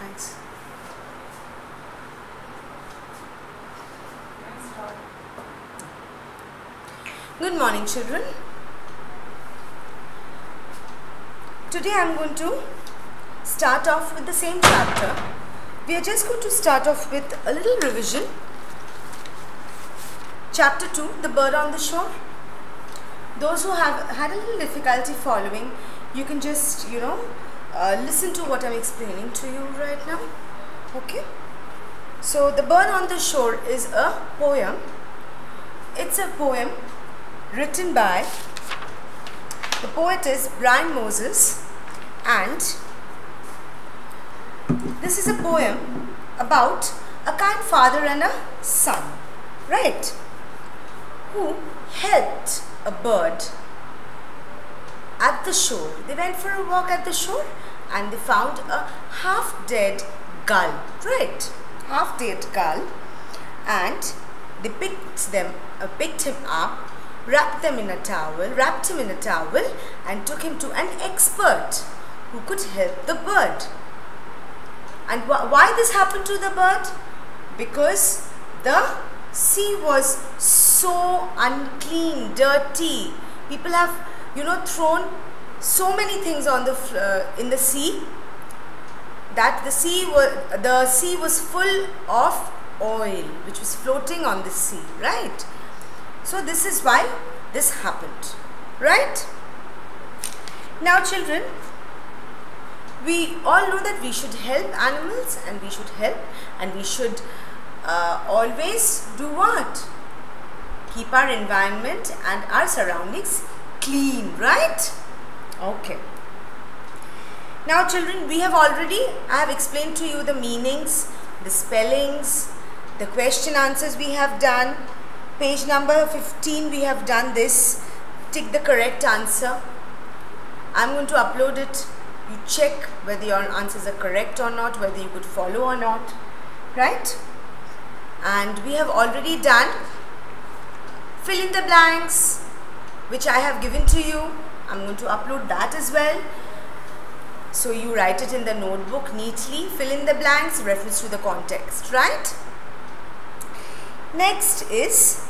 Thanks. Good morning, children. Today I'm going to start off with the same chapter. We are just going to start off with a little revision. Chapter 2 The Bird on the Shore. Those who have had a little difficulty following, you can just, you know, uh, listen to what I'm explaining to you right now. Okay? So, The Bird on the Shore is a poem. It's a poem written by the poet is Brian Moses and this is a poem about a kind father and a son, right? Who helped a bird at the shore. They went for a walk at the shore and they found a half dead gull, right? Half dead gull and they picked them, uh, picked him up wrapped them in a towel, wrapped him in a towel and took him to an expert who could help the bird. And wh why this happened to the bird? Because the sea was so unclean, dirty. People have, you know, thrown so many things on the uh, in the sea that the sea was the sea was full of oil which was floating on the sea, right? So this is why this happened, right? Now children, we all know that we should help animals and we should help and we should uh, always do what? Keep our environment and our surroundings clean, right? Okay. Now children, we have already, I have explained to you the meanings, the spellings, the question answers we have done. Page number 15 we have done this. Tick the correct answer. I'm going to upload it. You check whether your answers are correct or not, whether you could follow or not, right? And we have already done fill in the blanks, which I have given to you. I'm going to upload that as well. So you write it in the notebook neatly, fill in the blanks, reference to the context, right? Next is,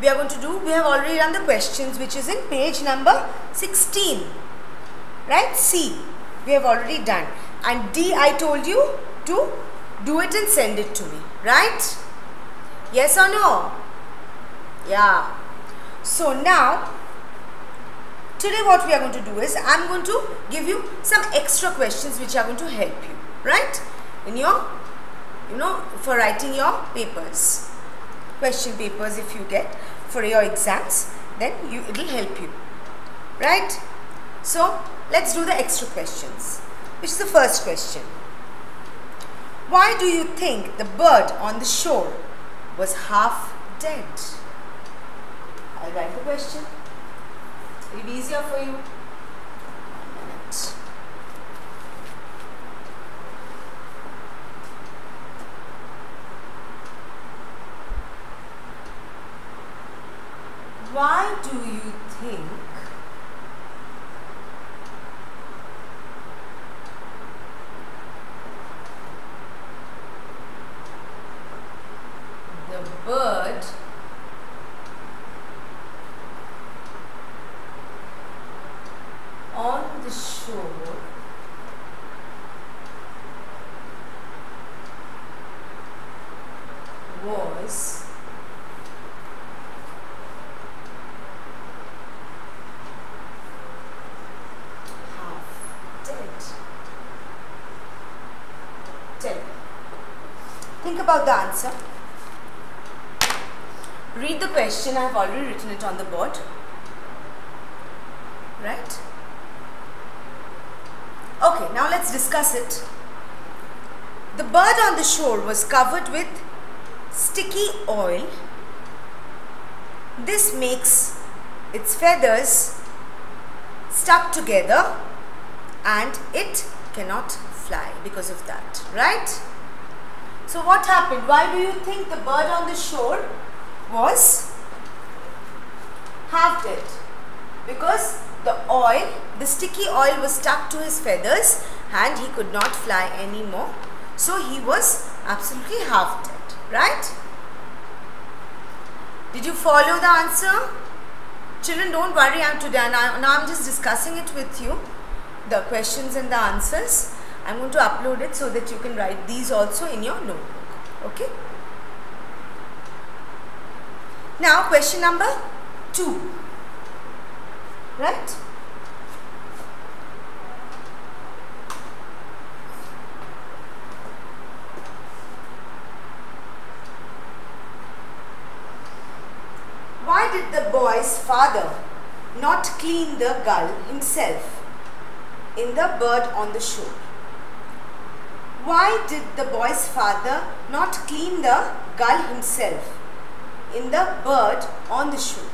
we are going to do, we have already done the questions which is in page number 16, right? C, we have already done. And D, I told you to do it and send it to me, right? Yes or no? Yeah. So now, today what we are going to do is I am going to give you some extra questions which are going to help you right? In your you know for writing your papers. Question papers if you get for your exams then you it will help you right? So let's do the extra questions. Which is the first question? Why do you think the bird on the shore was half dead? I'll write the question It'll be easier for you. Why do you think the bird on the shore was half dead. Tell me. Think about the answer. Read the question. I have already written it on the board. Right? Okay, now let's discuss it. The bird on the shore was covered with sticky oil. This makes its feathers stuck together and it cannot fly because of that, right? So what happened? Why do you think the bird on the shore was half dead? Because the oil, the sticky oil was stuck to his feathers and he could not fly anymore. So he was absolutely half dead, right? Did you follow the answer? Children, don't worry, I'm today, now, I'm just discussing it with you, the questions and the answers. I'm going to upload it so that you can write these also in your notebook, okay? Now, question number 2, right? Why did the boy's father not clean the gull himself in the bird on the shore? Why did the boy's father not clean the gull himself in the bird on the shore?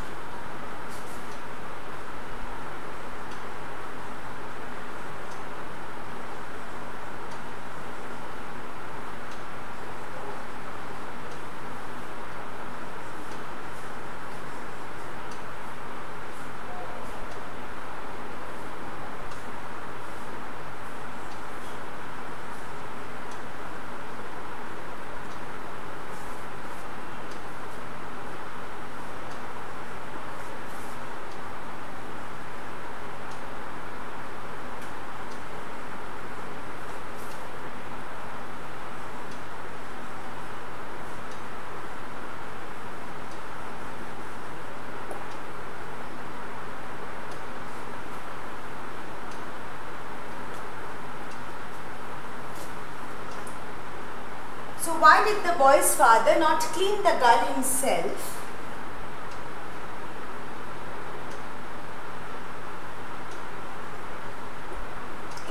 So why did the boy's father not clean the gull himself?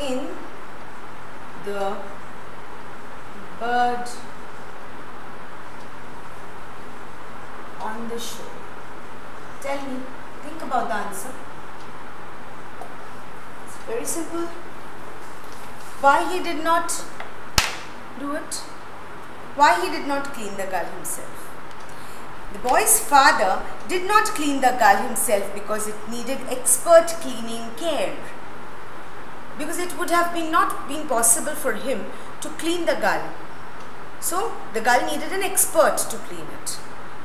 In the bird on the shore. Tell me, think about the answer. It's very simple. Why he did not do it? Why he did not clean the gull himself. The boy's father did not clean the gull himself because it needed expert cleaning care. Because it would have been not been possible for him to clean the gull. So the gull needed an expert to clean it.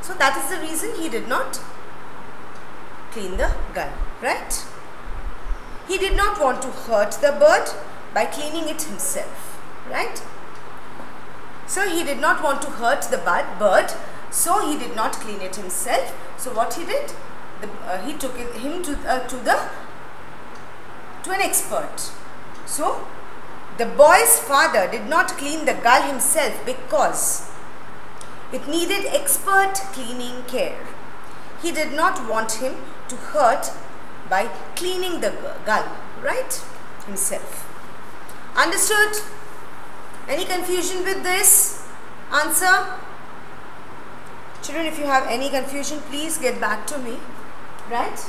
So that is the reason he did not clean the gull, right? He did not want to hurt the bird by cleaning it himself, right? So he did not want to hurt the bird, so he did not clean it himself. So what he did, the, uh, he took it, him to uh, to the to an expert. So the boy's father did not clean the gull himself because it needed expert cleaning care. He did not want him to hurt by cleaning the gull, right? Himself. Understood? Any confusion with this answer? Children, if you have any confusion, please get back to me. Right?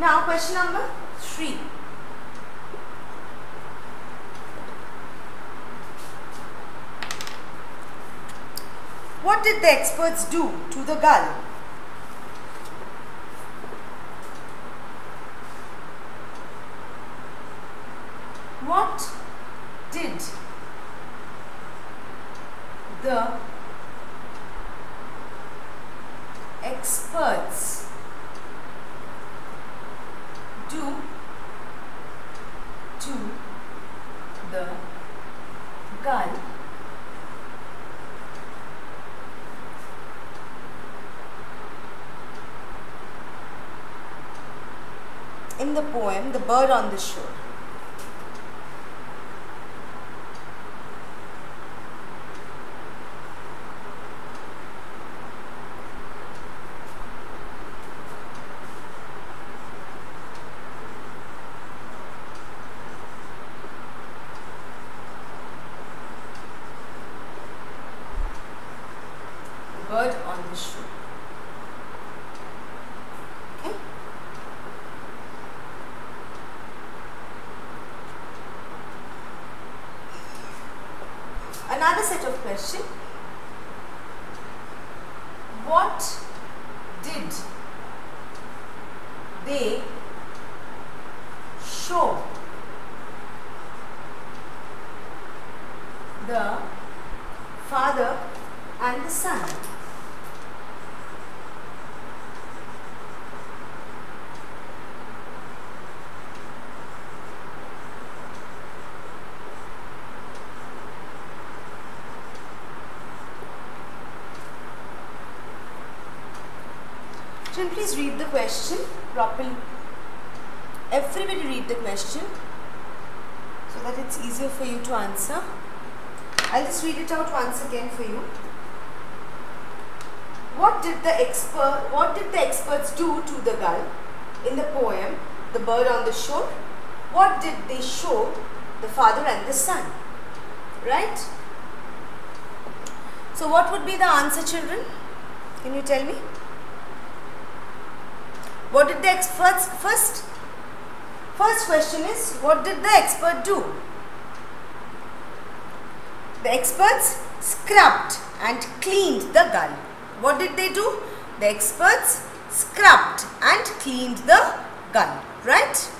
Now, question number 3. What did the experts do to the gull? Bird on the Shore. Another set of question. What did they show the father and the son. Children, please read the question properly. Everybody read the question so that it's easier for you to answer. I'll just read it out once again for you. What did the expert what did the experts do to the gull in the poem The Bird on the Shore? What did they show the father and the son? Right? So what would be the answer children? Can you tell me? What did the experts first? First question is what did the expert do? The experts scrubbed and cleaned the gull. What did they do? The experts scrubbed and cleaned the gull, right?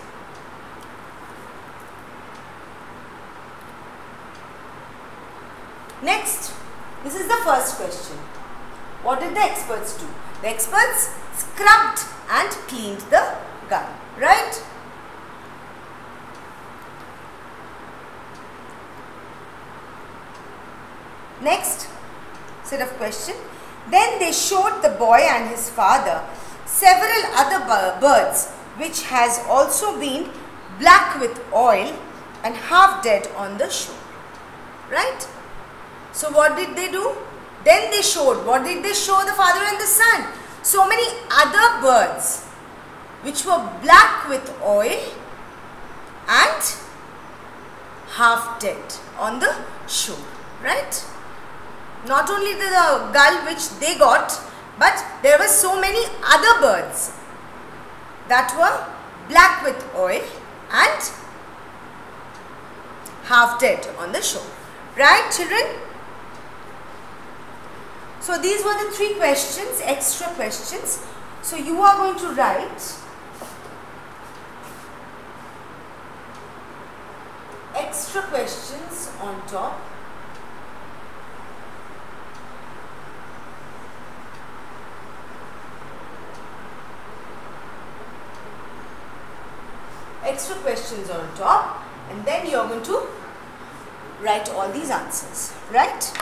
Next, this is the first question. What did the experts do? The experts scrubbed and cleaned the gun, right? Next set of question. Then they showed the boy and his father several other birds which has also been black with oil and half dead on the shore. Right? So what did they do? Then they showed, what did they show the father and the son? So many other birds which were black with oil and half dead on the shore. Right? not only the, the gull which they got but there were so many other birds that were black with oil and half dead on the shore. Right children? So these were the three questions, extra questions. So you are going to write extra questions on top extra questions on top and then you're going to write all these answers, right?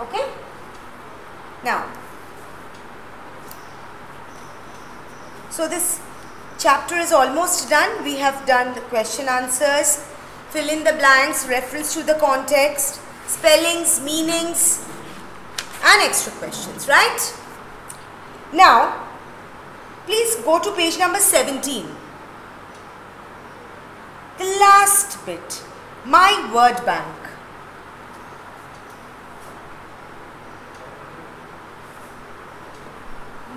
Okay? Now, so this chapter is almost done. We have done the question answers, fill in the blanks, reference to the context, spellings, meanings and extra questions, right? Now, please go to page number 17 the last bit, my word bank.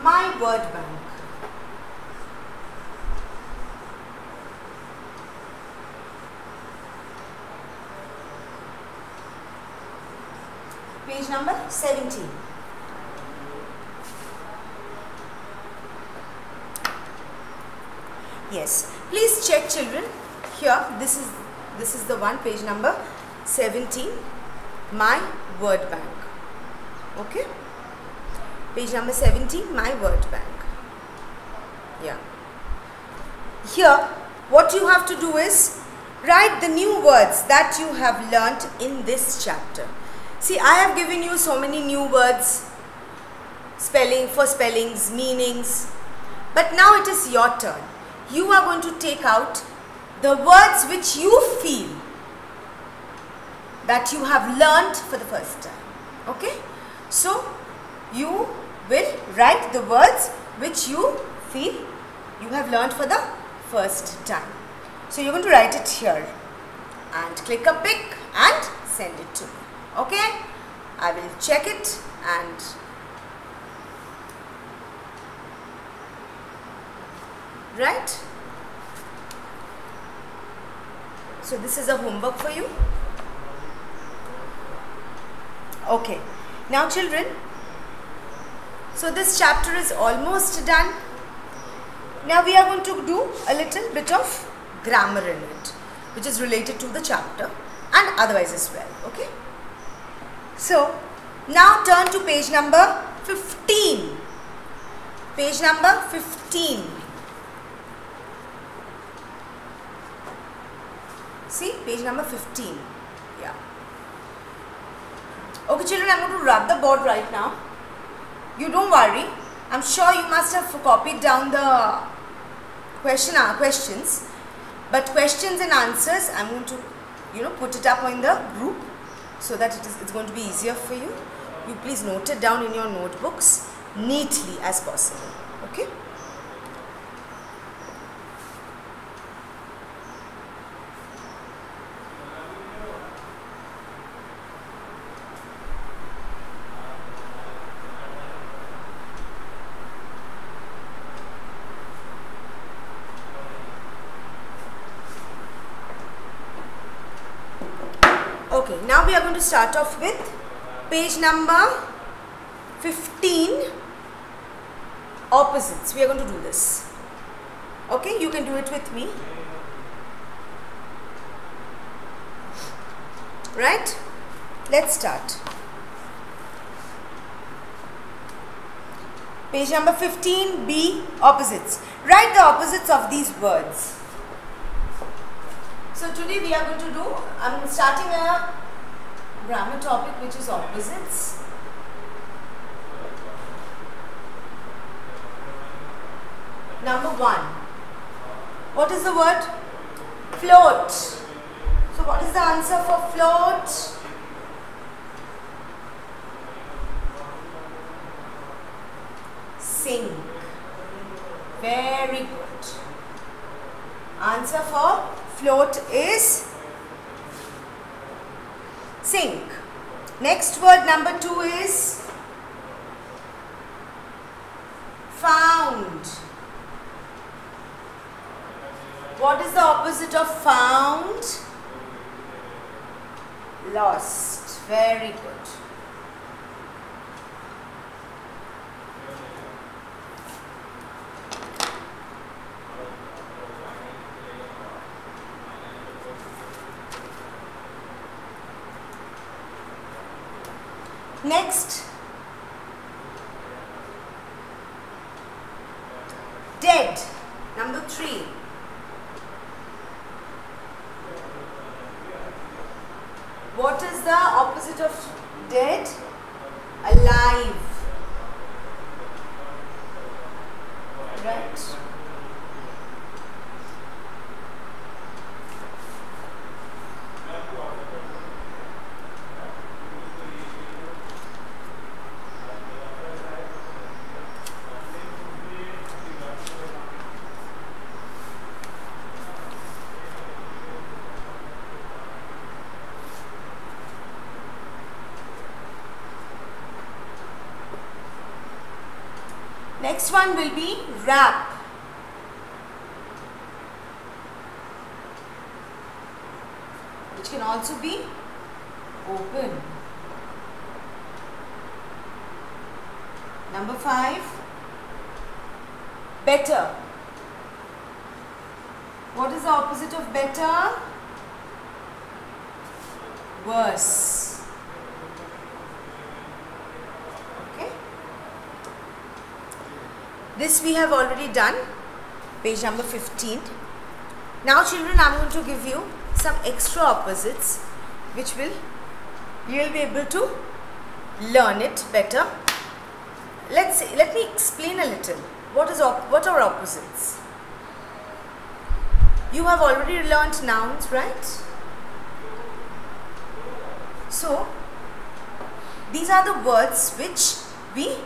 My word bank. Page number 17. Yes, please check children. Here this is this is the one page number 17 my word bank. Okay page number 17 my word bank. Yeah. Here what you have to do is write the new words that you have learnt in this chapter. See I have given you so many new words spelling for spellings meanings. But now it is your turn. You are going to take out the words which you feel that you have learnt for the first time. Okay? So, you will write the words which you feel you have learned for the first time. So, you're going to write it here and click a pic and send it to me. Okay? I will check it and right? So this is a homework for you. Okay. Now children, so this chapter is almost done. Now we are going to do a little bit of grammar in it, which is related to the chapter. and otherwise as well. Okay. So now turn to page number 15. Page number 15. See page number 15. Yeah. Okay children, I'm going to rub the board right now. You don't worry. I'm sure you must have copied down the question uh, questions. But questions and answers, I'm going to, you know, put it up in the group so that it is it's going to be easier for you. You please note it down in your notebooks neatly as possible. Okay, start off with page number 15 opposites. We are going to do this. Okay, you can do it with me. Right? Let's start. Page number 15B opposites. Write the opposites of these words. So today we are going to do, I'm starting a grammar topic which is opposites. Number one. What is the word? Float. So what is the answer for float? Sink. Very good. Answer for float is sink. Next word number two is found. What is the opposite of found? Lost. Very good. Next, dead. Number three. What is the opposite of dead? Alive. Right. Next one will be wrap. Which can also be open. Number five, better. What is the opposite of better? Worse. Okay. This we have already done, page number 15. Now children, I am going to give you some extra opposites which will, you will be able to learn it better. Let's see, let me explain a little. What is what are opposites? You have already learnt nouns, right? So, these are the words which we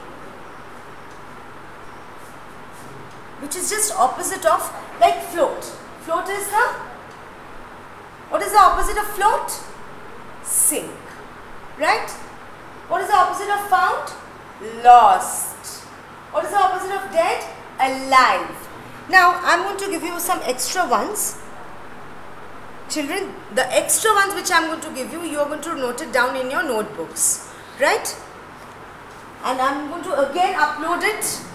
which is just opposite of like float. Float is the what is the opposite of float? Sink. Right? What is the opposite of found? Lost. What is the opposite of dead? Alive. Now I am going to give you some extra ones. Children, the extra ones which I am going to give you, you are going to note it down in your notebooks. Right? And I am going to again upload it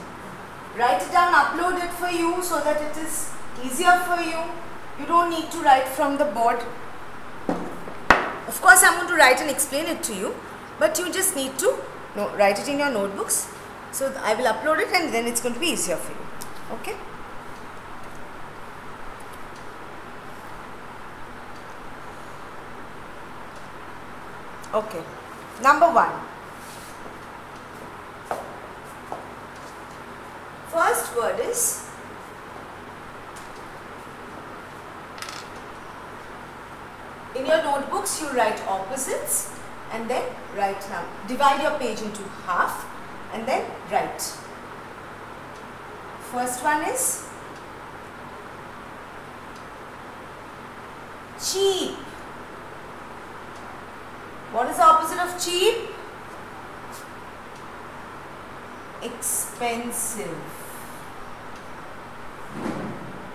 write it down upload it for you so that it is easier for you you don't need to write from the board Of course, I'm going to write and explain it to you, but you just need to know, write it in your notebooks. So I will upload it and then it's going to be easier for you. Okay? Okay. Number one. First word is? In your notebooks you write opposites and then write now. Divide your page into half and then write. First one is? Cheap. What is the opposite of cheap? Expensive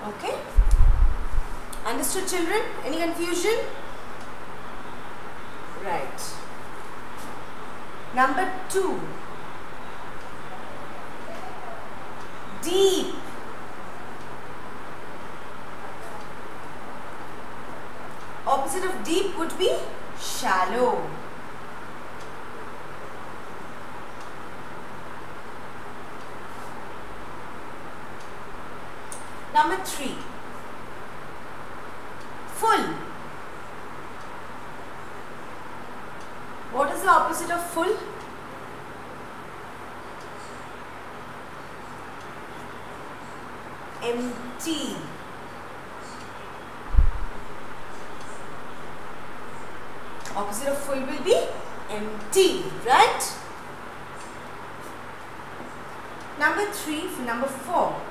okay understood children? Any confusion? Right. Number 2 deep. Opposite of deep would be shallow. Number 3 full what is the opposite of full empty opposite of full will be empty right? Number 3 for number 4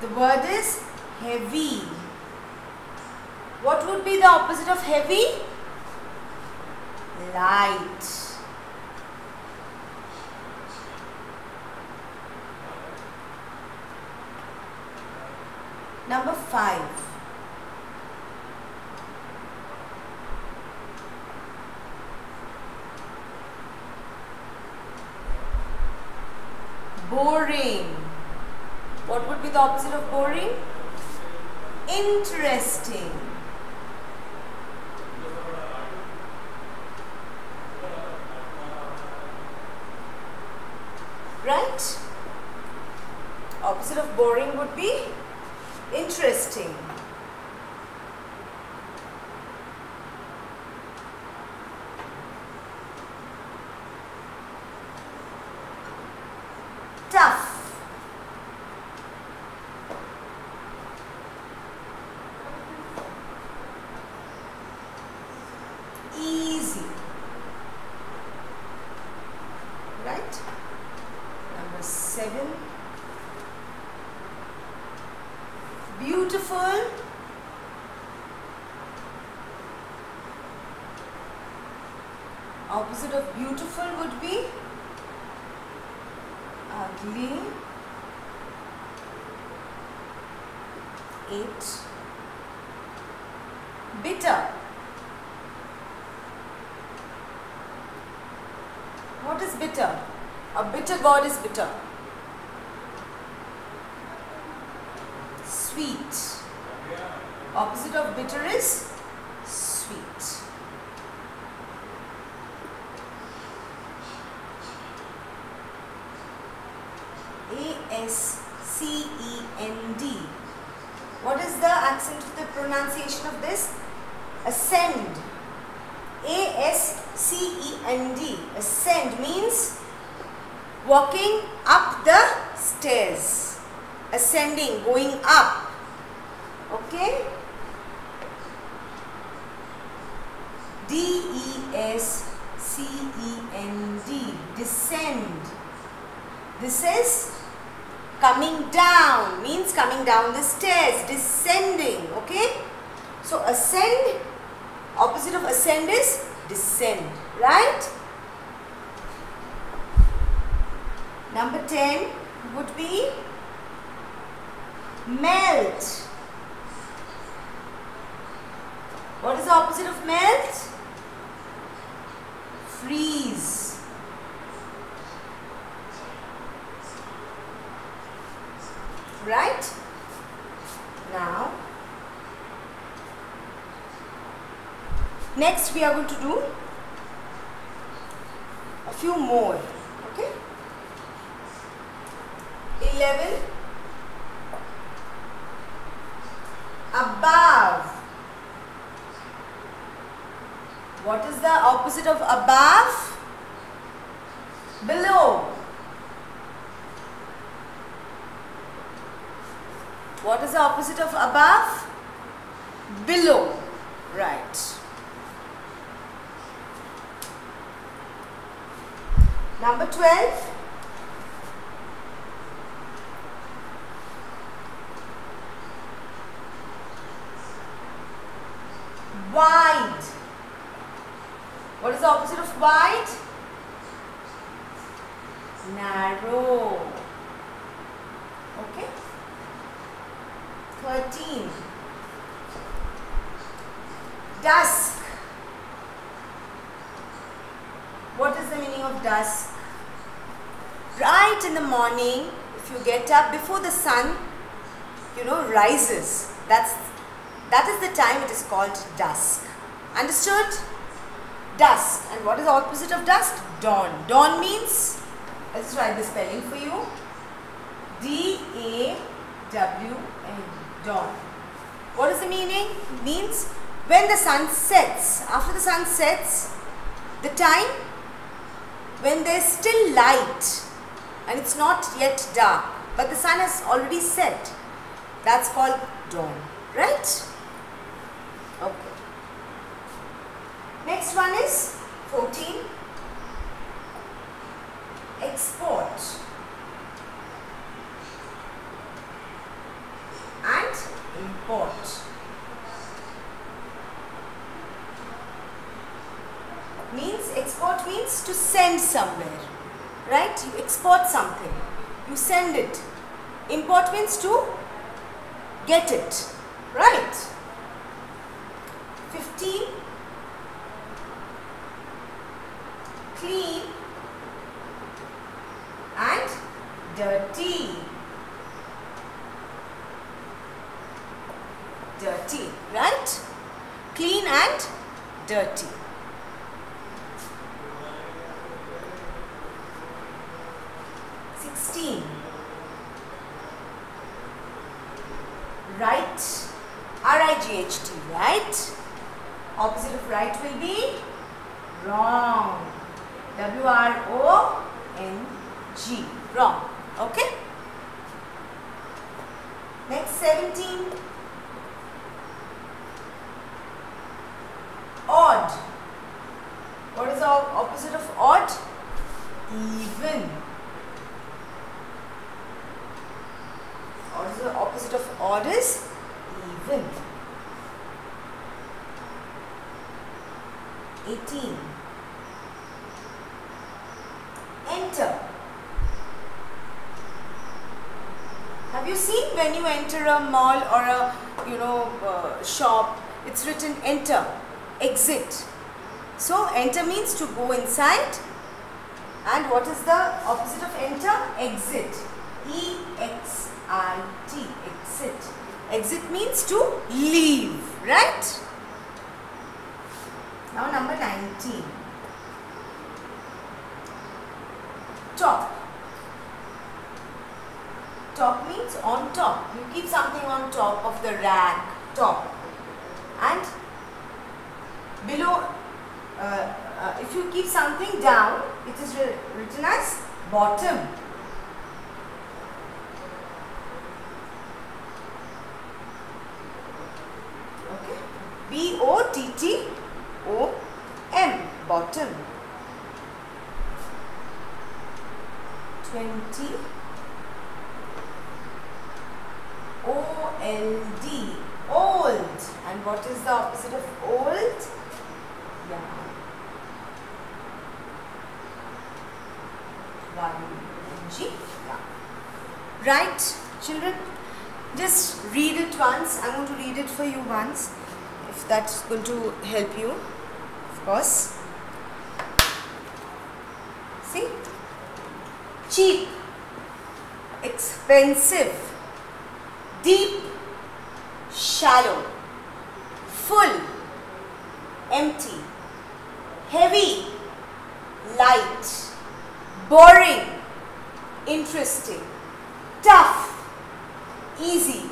the word is heavy. What would be the opposite of heavy? Light Number 5. Boring. What would be the opposite of boring? Interesting. Right? Opposite of boring would be interesting. Tough. Easy. Right? Number seven. beautiful opposite of beautiful would be ugly eight bitter what is bitter bitter is bitter sweet. Opposite of bitter is sweet. A-S-C-E-N-D. What is the accent of the pronunciation of this? Ascend. A-S-C-E-N-D. Ascend means walking up the stairs. Ascending, going up. Okay? D-E-S-C-E-N-D. Descend. This is coming down. Means coming down the stairs. Descending. Okay? So, ascend. Opposite of ascend is descend. Right? Number 10 would be melt. What is the opposite of melt? Freeze. Right? Now, next we are going to do a few more. Okay? 11 above. What is the opposite of above? Below. What is the opposite of above? Below. Right. Number 12 wide. What is the opposite of wide? Narrow. Okay. 13. Dusk. What is the meaning of dusk? Right in the morning, if you get up before the sun, you know, rises. That's that is the time it is called dusk. Understood? Dusk. And what is the opposite of dusk? Dawn. Dawn means, let's write the spelling for you. D-A-W-N. Dawn. What is the meaning? It means when the sun sets. After the sun sets, the time when there is still light and it's not yet dark, but the sun has already set. That's called dawn. Right? Okay. Next one is 14. Export. And import. Means export means to send somewhere. Right? You export something. You send it. Import means to get it. Right? 15 clean and dirty dirty right clean and dirty Sixteen. Right. R-I-G-H-T. Right. Opposite of right will be wrong. W-R-O-N-G. Wrong. Okay. Next 17. Odd. What is the opposite of odd? Even. What is the opposite of odd is? Even. 18. Enter. Have you seen when you enter a mall or a you know uh, shop, it's written enter, exit. So enter means to go inside and what is the opposite of enter? Exit. E-X-I-T, exit. Exit means to leave, right? Now number 19. Top. Top means on top. You keep something on top of the rack, top. And below, uh, uh, if you keep something down, it is written as bottom. Okay. B-O-T-T-O-M, bottom. 20 O-L-D, old. And what is the opposite of old? Yeah. Y-N-G, yeah. Right, children? Just read it once. I'm going to read it for you once. If that's going to help you, of course. See? Cheap, expensive, deep, shallow, full, empty, heavy, light, boring, interesting, tough, easy,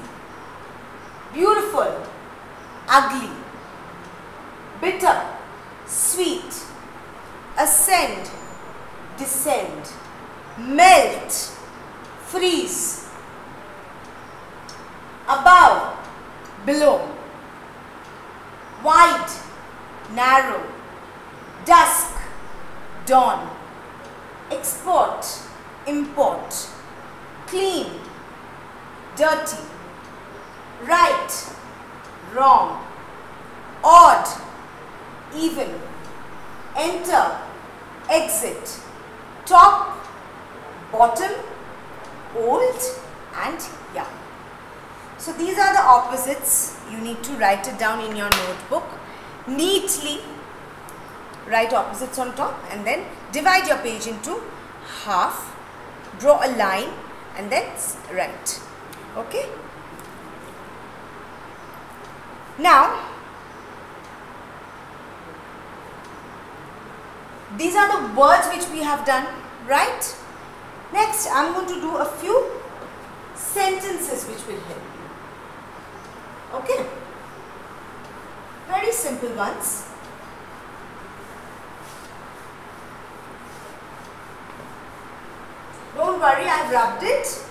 beautiful, ugly, bitter, sweet, ascend, descend, melt, freeze, above, below, wide, narrow, dusk, dawn, export, import, clean, dirty, right, wrong, odd, even, enter, exit, top, bottom, old and young. So these are the opposites. You need to write it down in your notebook neatly. Write opposites on top and then divide your page into half. Draw a line and then write. Okay. Now, these are the words which we have done, right? Next, I am going to do a few sentences which will help you. Okay? Very simple ones. Don't worry, I have rubbed it.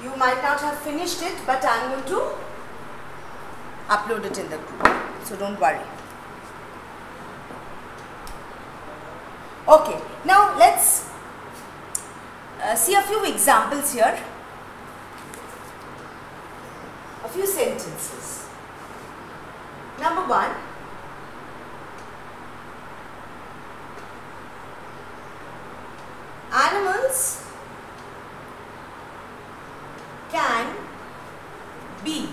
You might not have finished it, but I am going to upload it in the group. So don't worry. Okay, now let's uh, see a few examples here. A few sentences. Number one. Animals can be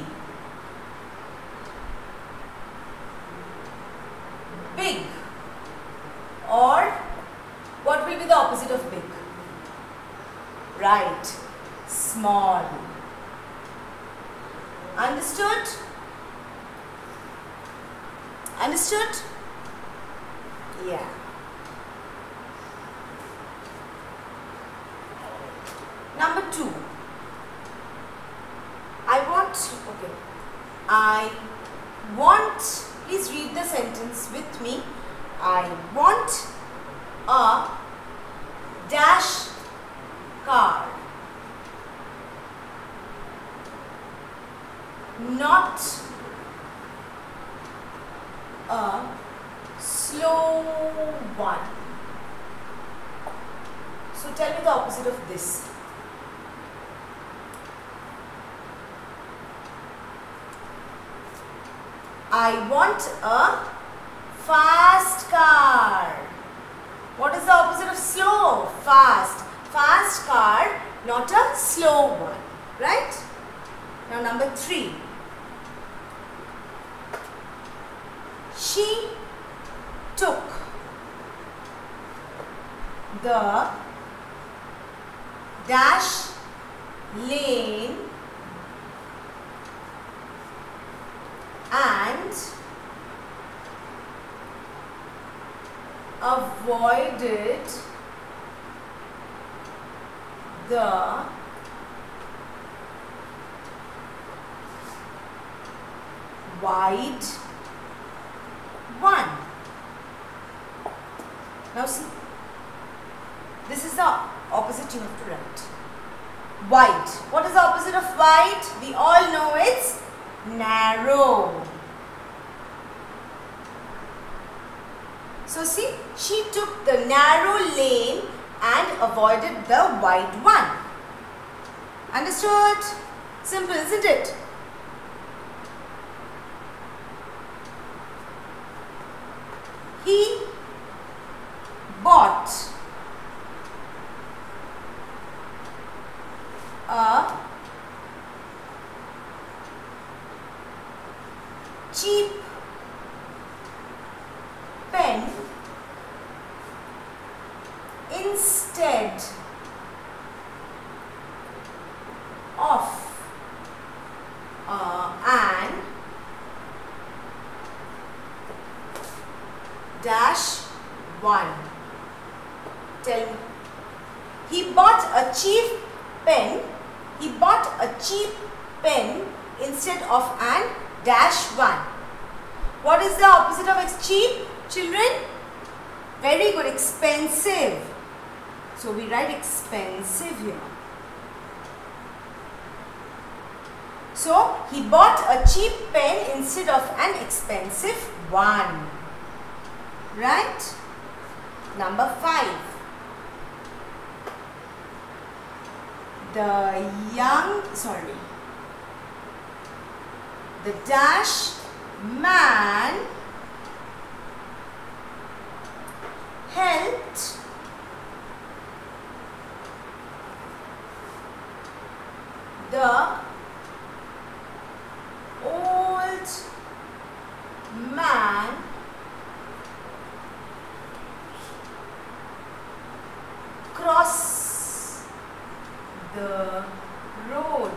big or what will be the opposite of big? Right, small. Understood? Understood? Yeah. Number two. I want, okay. I want, please read the sentence with me. I want a dash car. Not a slow one. So tell me the opposite of this. I want a fast car. What is the opposite of slow? Fast. Fast car, not a slow one. Right? Now number three. She took the dash lane and avoided the wide one. Now see, this is the opposite you have to write. Wide. What is the opposite of wide? We all know it's narrow. So see, she took the narrow lane and avoided the wide one. Understood? Simple, isn't it? He bought a cheap pen instead of uh, an dash 1. Tell me. He bought a cheap pen. He bought a cheap pen instead of an dash 1. What is the opposite of ex cheap? Children? Very good. Expensive. So we write expensive here. So he bought a cheap pen instead of an expensive one. Right? Number 5. The young, sorry, the dash man helped the old man cross the road.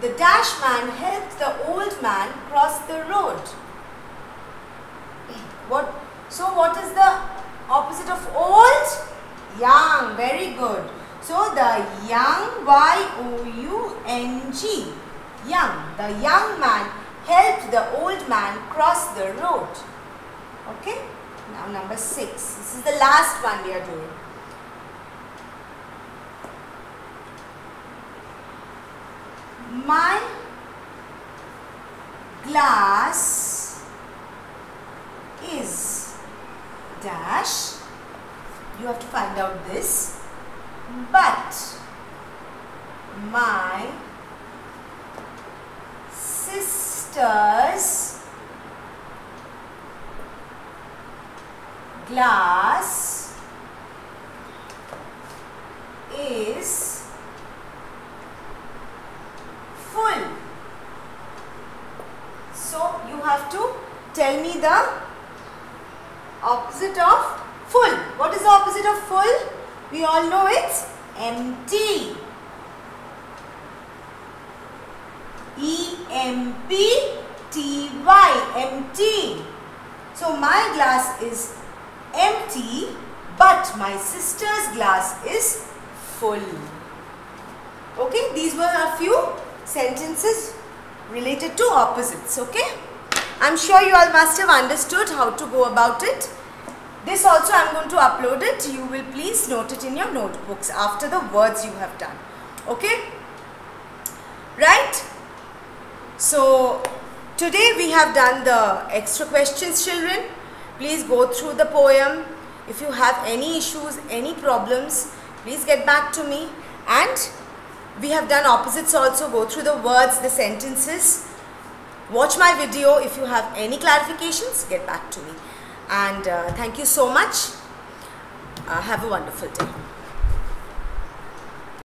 The dash man helped the old man cross the road. What? So what is the opposite of old? Young. Very good. So the young Y-O-U-N-G. Young. The young man helped the old man cross the road. Okay. Now number six. This is the last one we are doing. My glass is dash. You have to find out this. But my sister's glass is full. So you have to tell me the opposite of full. What is the opposite of full? We all know it's empty. E-M-P-T-Y, empty. So my glass is empty but my sister's glass is full. Okay, these were a few sentences related to opposites. Okay, I'm sure you all must have understood how to go about it. This also I'm going to upload it. You will please note it in your notebooks after the words you have done. Okay, right? So today we have done the extra questions children. Please go through the poem. If you have any issues, any problems, please get back to me. And we have done opposites also. Go through the words, the sentences. Watch my video. If you have any clarifications, get back to me. And uh, thank you so much. Uh, have a wonderful day.